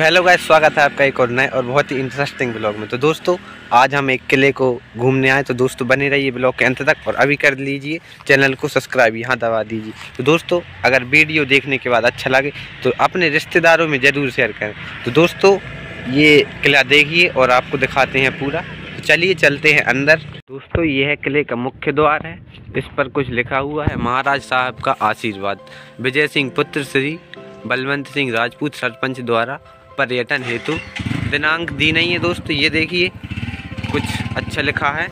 तो hello guys स्वागत है आपका एक और नए और बहुत ही इंटरेस्टिंग ब्लॉग में। तो दोस्तों, आज हम एक किले को घूमने आए तो दोस्तों, बने रहिए ब्लॉग के अंत तक और अभी कर लीजिए चैनल को सब्सक्राइब यहाँ दबा दीजिए। तो दोस्तों, अगर वीडियो देखने के बाद अच्छा लगे तो अपने रिश्तेदारों में ज़रूर शेयर करें। तो दोस्तों, ये किला देखिए और आपको दिखाते हैं पूरा। तो चलिए चलते हैं अंदर। दोस्तों, ये है किले का मुख्य द्वार है। इस पर कुछ लिखा हुआ है, महाराज साहब का आशीर्वाद। विजय सिंह पुत्र श्री बलवंत सिंह राजपूत सरपंच द्वारा पर्यटन हेतु। दिनांक दी नहीं है दोस्तों, ये देखिए, कुछ अच्छा लिखा है।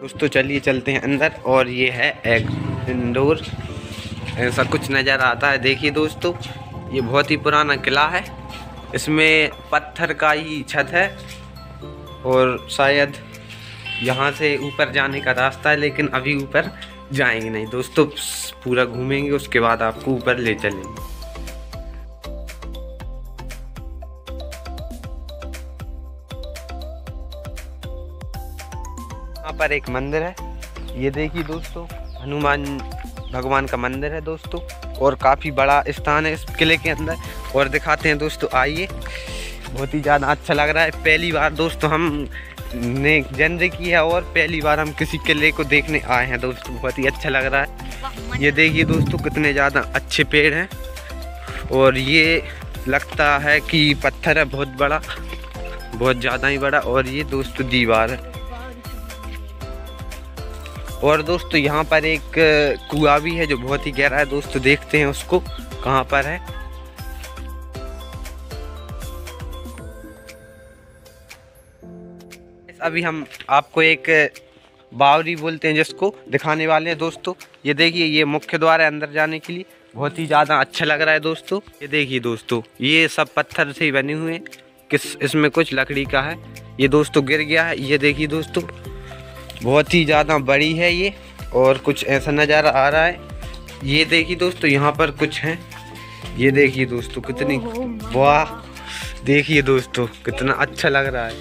दोस्तों, चलिए चलते हैं अंदर, और ये है एक इंडोर ऐसा कुछ नज़र आता है, देखिए दोस्तों, ये बहुत ही पुराना किला है। इसमें पत्थर का ही छत है, और शायद यहाँ से ऊपर जाने का रास्ता है, लेकिन अभी ऊपर जाएँगे नहीं। दोस्तों, पूरा घूमेंगे, उसके बाद आपको ऊपर ले चलेंगे। पर एक मंदिर है। ये देखिए दोस्तों, हनुमान, भगवान का मंदिर है दोस्तों। और काफ़ी बड़ा स्थान है इस किले के अंदर। और दिखाते हैं दोस्तों, आइए। बहुत ही ज़्यादा अच्छा लग रहा है। पहली बार दोस्तों हम ने जनरे की है और पहली बार हम किसी किले को देखने आए हैं दोस्तों। बहुत ही अच्छा लग रहा है। ये देखिए दोस्तों, कितने ज़्यादा अच्छे पेड़ हैं। और ये लगता है कि पत्थर है, बहुत बड़ा, बहुत ज़्यादा ही बड़ा। और ये दोस्तों दीवार है। और दोस्तों, यहाँ पर एक कुआ भी है जो बहुत ही गहरा है। दोस्तों, देखते हैं उसको कहाँ पर है। अभी हम आपको एक बावरी बोलते हैं जिसको दिखाने वाले हैं दोस्तों। ये देखिए, ये मुख्य द्वार है अंदर जाने के लिए। बहुत ही ज़्यादा अच्छा लग रहा है दोस्तों। ये देखिए दोस्तों, ये सब पत्थर से ही बने हुए हैं। किस, इसमें कुछ लकड़ी का है। ये दोस्तों गिर गया है। ये देखिए दोस्तों बहुत ही ज़्यादा बड़ी है ये और कुछ ऐसा नज़ारा आ रहा है। ये देखिए दोस्तों यहाँ पर कुछ है। ये देखिए दोस्तों कितनी वाह देखिए दोस्तों कितना अच्छा लग रहा है।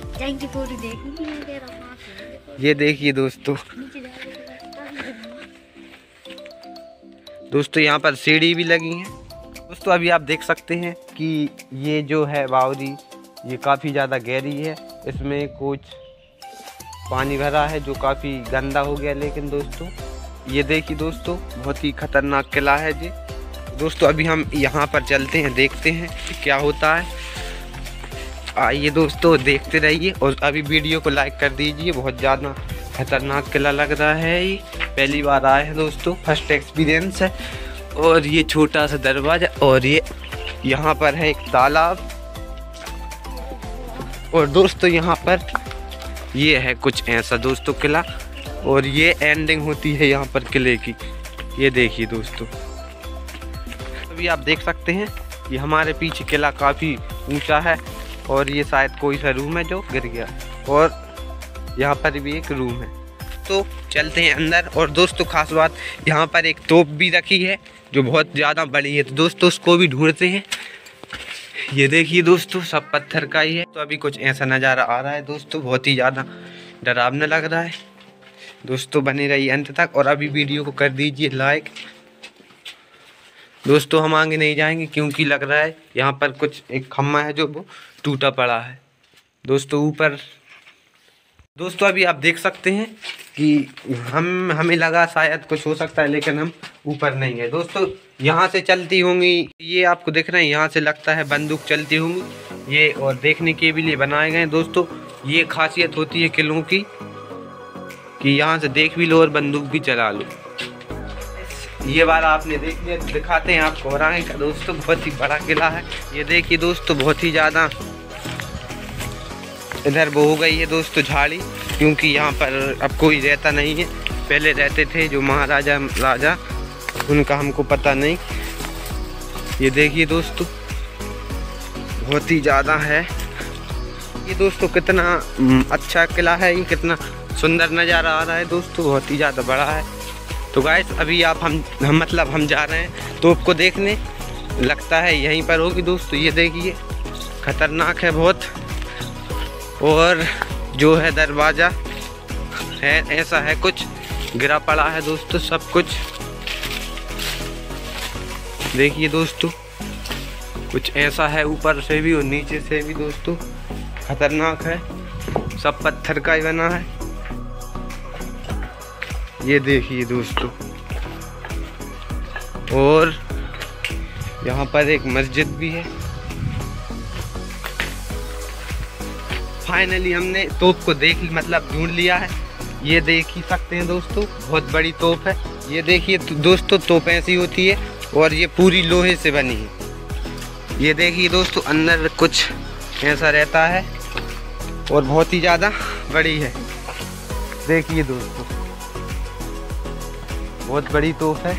ये देखिए दोस्तों। दोस्तों यहाँ पर सीढ़ी भी लगी है। दोस्तों अभी आप देख सकते हैं कि ये जो है बावरी ये काफ़ी ज़्यादा गहरी है। इसमें कुछ पानी भरा है, जो काफ़ी गंदा हो गया। लेकिन दोस्तों, ये देखिए दोस्तों, बहुत ही खतरनाक किला है जी। दोस्तों, अभी हम यहाँ पर चलते हैं, देखते हैं क्या होता है। आइए दोस्तों, देखते रहिए और अभी वीडियो को लाइक कर दीजिए। बहुत ज़्यादा खतरनाक किला लग रहा है ये। पहली बार आए हैं दोस्तों, फ़र्स्ट एक्सपीरियंस है। और ये छोटा सा दरवाज़ा, और ये यहाँ पर है एक तालाब। और दोस्तों, यहाँ पर ये है कुछ ऐसा दोस्तों किला, और ये एंडिंग होती है यहाँ पर किले की। ये देखिए दोस्तों। अभी आप देख सकते हैं कि हमारे पीछे किला काफ़ी ऊँचा है, और ये शायद कोई सा रूम है जो गिर गया, और यहाँ पर भी एक रूम है। तो चलते हैं अंदर, और दोस्तों खास बात, यहाँ पर एक तोप भी रखी है, जो बहुत ज़्यादा बड़ी है। तो दोस्तों उसको भी ढूंढते हैं। ये देखिए दोस्तों, सब पत्थर का ही है। तो अभी कुछ ऐसा नज़ारा आ रहा है दोस्तों, बहुत ही ज़्यादा डरावना लग रहा है। दोस्तों, बने रहिए अंत तक और अभी वीडियो को कर दीजिए लाइक। दोस्तों, हम आगे नहीं जाएँगे क्योंकि लग रहा है यहाँ पर कुछ एक खम्मा है जो वो टूटा पड़ा है। दोस्तों, ऊपर। दोस्तों, अभी आप देख सकते हैं कि हम, हमें लगा शायद कुछ हो सकता है, लेकिन हम ऊपर नहीं है। दोस्तों यहाँ से चलती होंगी। ये आपको दिख रहे हैं, यहाँ से लगता है बंदूक चलती होंगी। ये और देखने के लिए बनाए गए दोस्तों, ये खासियत होती है किलों की कि यहाँ से देख भी लो और बंदूक भी चला लो। ये बार आपने देख लिया, दिखाते हैं आपको और का। दोस्तों, बहुत ही बड़ा किला है। ये देखिए दोस्तों, बहुत ही ज़्यादा इधर वो हो गई है दोस्तों झाड़ी, क्योंकि यहाँ पर अब कोई रहता नहीं है। पहले रहते थे जो महाराजा, राजा उनका हमको पता नहीं। ये देखिए दोस्तों, बहुत ही ज़्यादा है। ये दोस्तों कितना अच्छा किला है, ये कितना सुंदर नज़ारा आ रहा है दोस्तों, बहुत ही ज़्यादा बड़ा है। तो गाइस अभी आप हम हम मतलब हम जा रहे हैं तो आपको देखने लगता है, यहीं पर होगी दोस्तों, ये देखिए, खतरनाक है बहुत। और जो है दरवाज़ा, है, ऐसा है कुछ, गिरा पड़ा है दोस्तों, सब कुछ। देखिए दोस्तों, कुछ ऐसा है ऊपर से भी और नीचे से भी दोस्तों। खतरनाक है। सब पत्थर का ही बना है। ये देखिए दोस्तों। और यहाँ पर एक मस्जिद भी है। फाइनली हमने तोप को देख मतलब ढूंढ लिया है। ये देख ही सकते हैं दोस्तों, बहुत बड़ी तोप है। ये देखिए दोस्तों, तोप ऐसी होती है और ये पूरी लोहे से बनी है। ये देखिए दोस्तों, अंदर कुछ ऐसा रहता है और बहुत ही ज़्यादा बड़ी है। देखिए दोस्तों, बहुत बड़ी तोप है।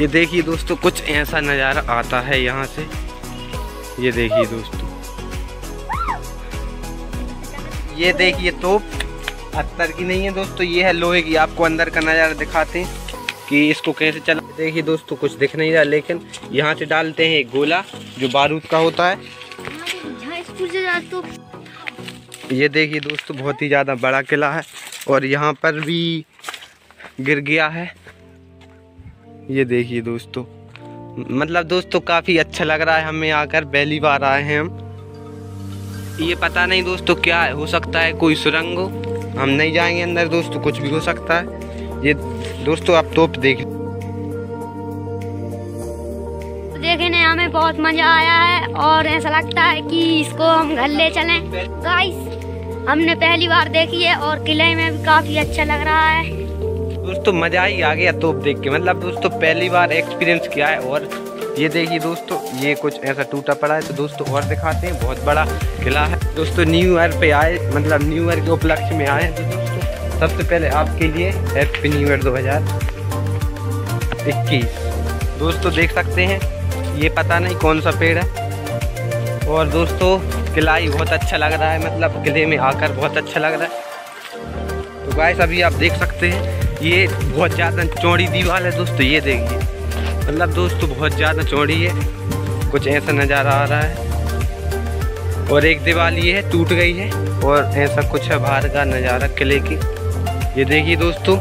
ये देखिए दोस्तों, कुछ ऐसा नज़ारा आता है यहाँ से। ये देखिए दोस्तों, ये देखिए तोप पत्थर की नहीं है दोस्तों, ये है लोहे की। आपको अंदर का नज़ारा दिखाते हैं कि इसको कैसे चला देखिए दोस्तों कुछ दिख नहीं रहा, लेकिन यहाँ से डालते हैं एक गोला, जो बारूद का होता है। ये देखिए दोस्तों, बहुत ही ज़्यादा बड़ा किला है, और यहाँ पर भी गिर गया है। ये देखिए दोस्तों मतलब दोस्तों, काफ़ी अच्छा लग रहा है हमें आकर, पहली बार आए हैं हम। ये पता नहीं दोस्तों, क्या है हो सकता है, कोई सुरंग हो। हम नहीं जाएँगे अंदर दोस्तों, कुछ भी हो सकता है। ये दोस्तों, आप तोप देख बहुत मज़ा आया है और ऐसा लगता है कि इसको हम घर ले चलें। गाइस हमने पहली बार देखी है और किले में भी काफ़ी अच्छा लग रहा है। दोस्तों, मज़ा ही आ गया तोप देख के। मतलब दोस्तों, पहली बार एक्सपीरियंस किया है और ये देखिए दोस्तों, ये कुछ ऐसा टूटा पड़ा है। तो दोस्तों, और दिखाते हैं, बहुत बड़ा किला है। दोस्तों न्यू ईयर पे आए मतलब न्यू ईयर के उपलक्ष्य में आए तो दोस्तों, सबसे पहले आपके लिए हैप्पी न्यू ईयर दो हज़ार इक्कीस। दोस्तों, देख सकते हैं ये पता नहीं कौन सा पेड़ है। और दोस्तों, किला ही बहुत अच्छा लग रहा है मतलब किले में आकर बहुत अच्छा लग रहा है। तो गाइस अभी आप देख सकते हैं, ये बहुत ज़्यादा चौड़ी दीवार है दोस्तों, ये देखिए। मतलब दोस्तों, बहुत ज़्यादा चौड़ी है, कुछ ऐसा नज़ारा आ रहा है। और एक दीवार ये है, टूट गई है, और ऐसा कुछ है बाहर का नज़ारा किले की। ये देखिए दोस्तों,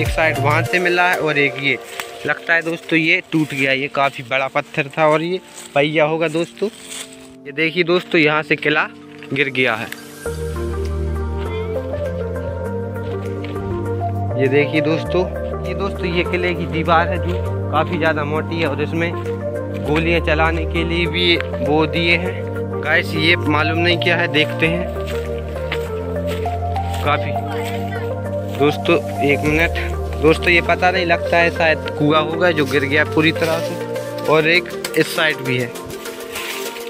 एक साइड वहाँ से मिला है, और एक ये। लगता है दोस्तों ये टूट गया, ये काफ़ी बड़ा पत्थर था और ये पहिया होगा दोस्तों। ये देखिए दोस्तों, यहाँ से किला गिर गया है। ये देखिए दोस्तों, ये दोस्तों ये किले की दीवार है जो, काफ़ी ज़्यादा मोटी है और इसमें गोलियाँ चलाने के लिए भी वो दिए हैं। गाइस ये मालूम नहीं क्या है, देखते हैं। काफ़ी। दोस्तों, एक मिनट। दोस्तों, ये पता नहीं लगता है, शायद कुआ होगा जो गिर गया पूरी तरह से। और एक इस साइड भी है।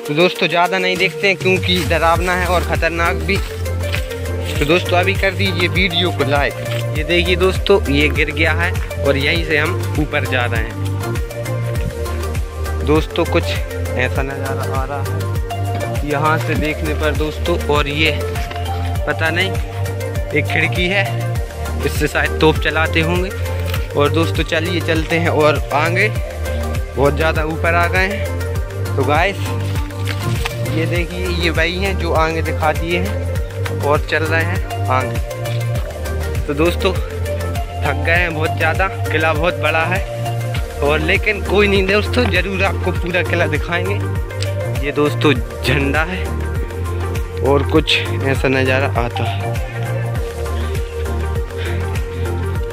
तो दोस्तों ज़्यादा नहीं देखते हैं क्योंकि डरावना है और ख़तरनाक भी। तो दोस्तों, अभी कर दीजिए वीडियो को लाइक ये देखिए दोस्तों, ये गिर गया है और यहीं से हम ऊपर जा रहे हैं। दोस्तों, कुछ ऐसा नज़ारा आ रहा है यहाँ से देखने पर दोस्तों, और ये पता नहीं, एक खिड़की है। इससे शायद तोप चलाते होंगे। और दोस्तों, चलिए चलते हैं और आगे। बहुत ज़्यादा ऊपर आ गए हैं। तो गाइस ये देखिए, ये वही हैं जो आगे दिखा दिए हैं और चल रहे हैं आगे। तो दोस्तों, थक गए हैं बहुत ज़्यादा। किला बहुत बड़ा है। और लेकिन कोई नहीं दोस्तों, ज़रूर आपको पूरा किला दिखाएँगे। ये दोस्तों, झंडा है। और कुछ ऐसा नज़ारा आता है।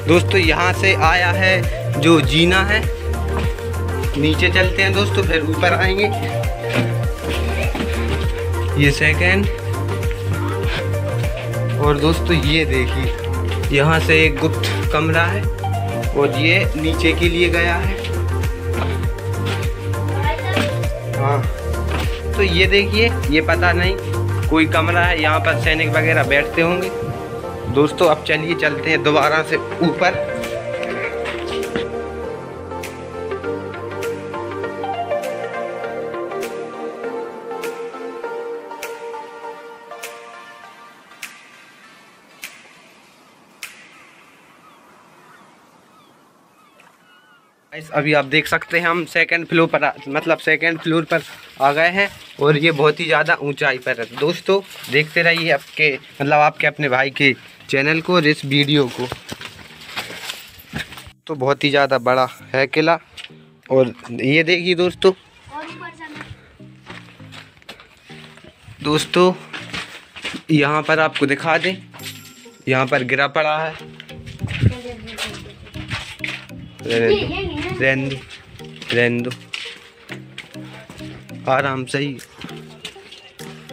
दोस्तों, यहाँ से आया है जो जीना है। नीचे चलते हैं दोस्तों, फिर ऊपर आएँगे। ये सेकंड और दोस्तों, ये देखिए, यहाँ से एक गुप्त कमरा है और ये नीचे के लिए गया है। हाँ तो ये देखिए, ये पता नहीं, कोई कमरा है, यहाँ पर सैनिक वगैरह बैठते होंगे। दोस्तों, अब चलिए चलते हैं दोबारा से ऊपर। अभी आप देख सकते हैं, हम सेकंड फ्लोर पर मतलब सेकंड फ्लोर पर आ गए हैं, और ये बहुत ही ज़्यादा ऊंचाई पर है। दोस्तों, देखते रहिए आपके मतलब आपके अपने भाई के चैनल को और इस वीडियो को। तो बहुत ही ज़्यादा बड़ा है किला। और ये देखिए दोस्तों। दोस्तों, यहाँ पर आपको दिखा दें। यहाँ पर गिरा पड़ा है। ये ये नहीं है रहने दो रहने दो आराम से ही।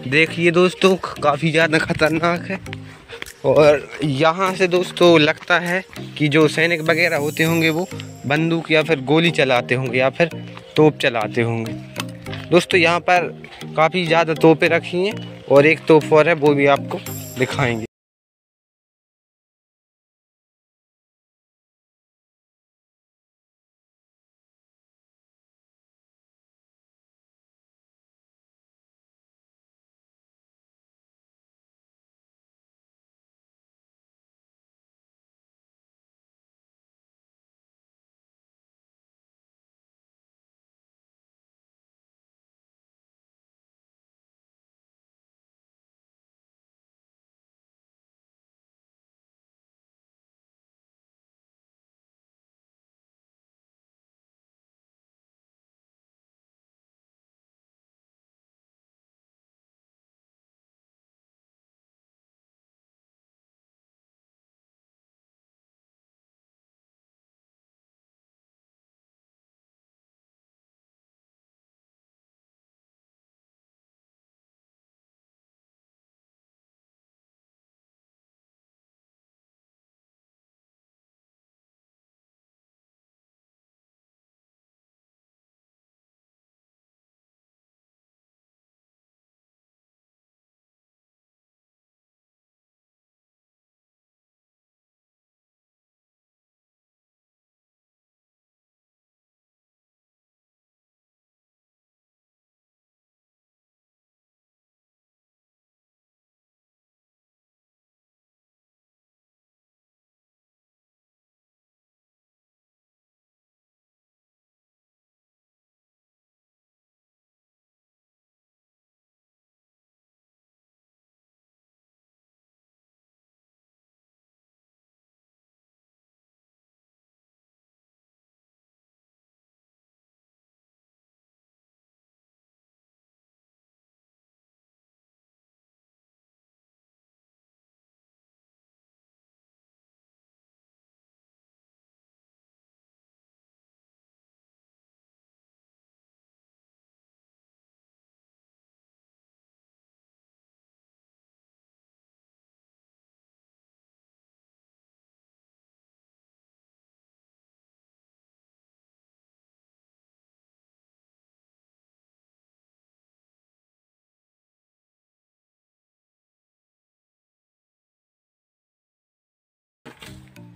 देखिए दोस्तों, काफ़ी ज़्यादा खतरनाक है। और यहाँ से दोस्तों लगता है कि जो सैनिक वगैरह होते होंगे वो बंदूक या फिर गोली चलाते होंगे या फिर तोप चलाते होंगे। दोस्तों यहाँ पर काफ़ी ज़्यादा तोपें रखी हैं और एक तोप और है, वो भी आपको दिखाएँगे।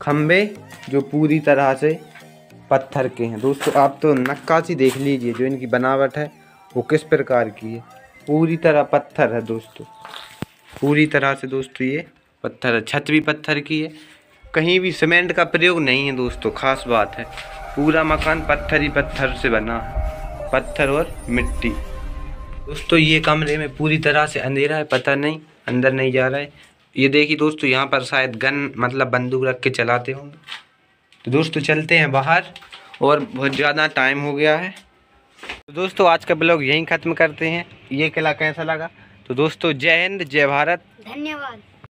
खम्बे जो पूरी तरह से पत्थर के हैं। दोस्तों, आप तो नक्काशी देख लीजिए, जो इनकी बनावट है, वो किस प्रकार की है। पूरी तरह पत्थर है दोस्तों। पूरी तरह से दोस्तों, ये पत्थर है, छत भी पत्थर की है। कहीं भी सीमेंट का प्रयोग नहीं है दोस्तों, खास बात है। पूरा मकान पत्थर ही पत्थर से बना है, पत्थर और मिट्टी। दोस्तों, ये कमरे में पूरी तरह से अंधेरा है, पता नहीं, अंदर नहीं जा रहा है। ये देखिए दोस्तों, यहाँ पर शायद गन मतलब बंदूक रख के चलाते होंगे। तो दोस्तों, चलते हैं बाहर, और बहुत ज़्यादा टाइम हो गया है। तो दोस्तों, आज का ब्लॉग यहीं ख़त्म करते हैं। ये किला कैसा लगा? तो दोस्तों, जय हिंद, जय भारत। धन्यवाद।